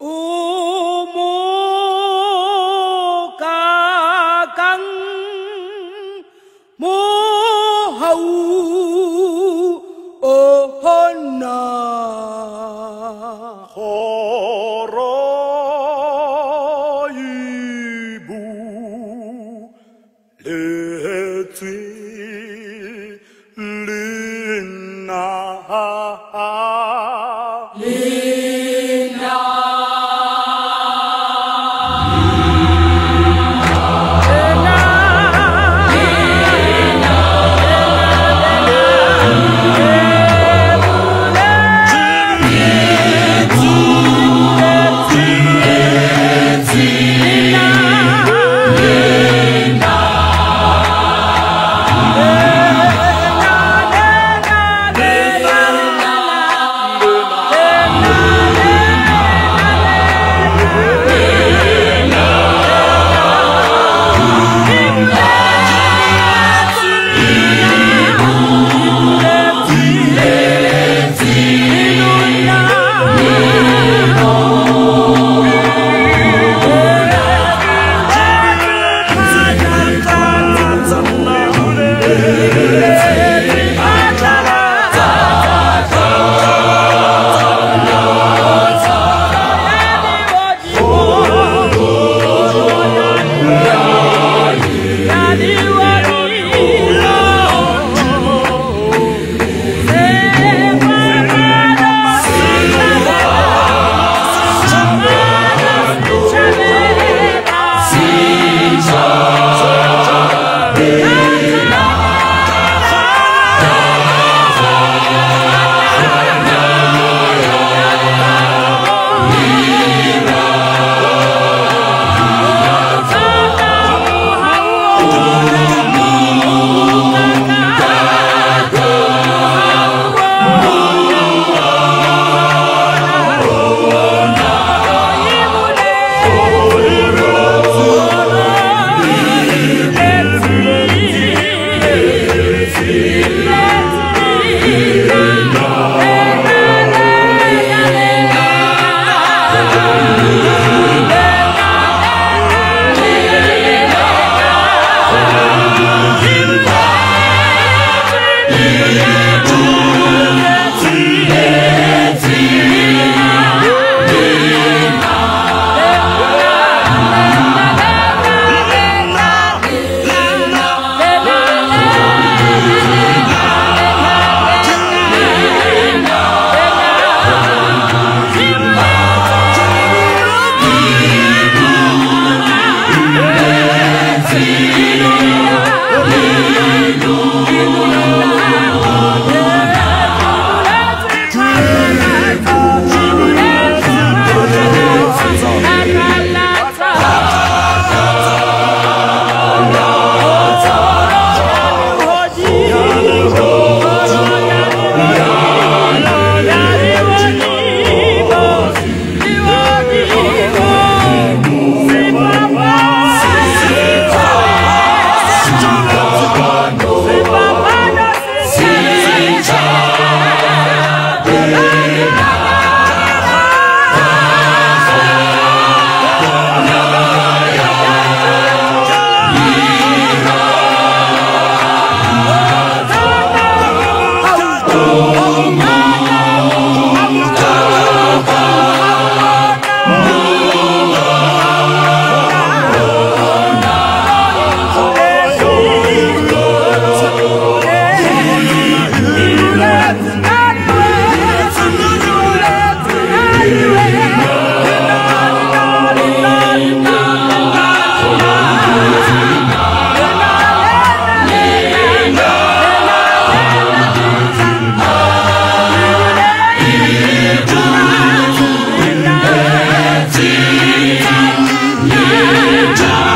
ô mô ca căng mô hầu ô hôn nà khổ rô y bù na yeah. 또. Hallelujah.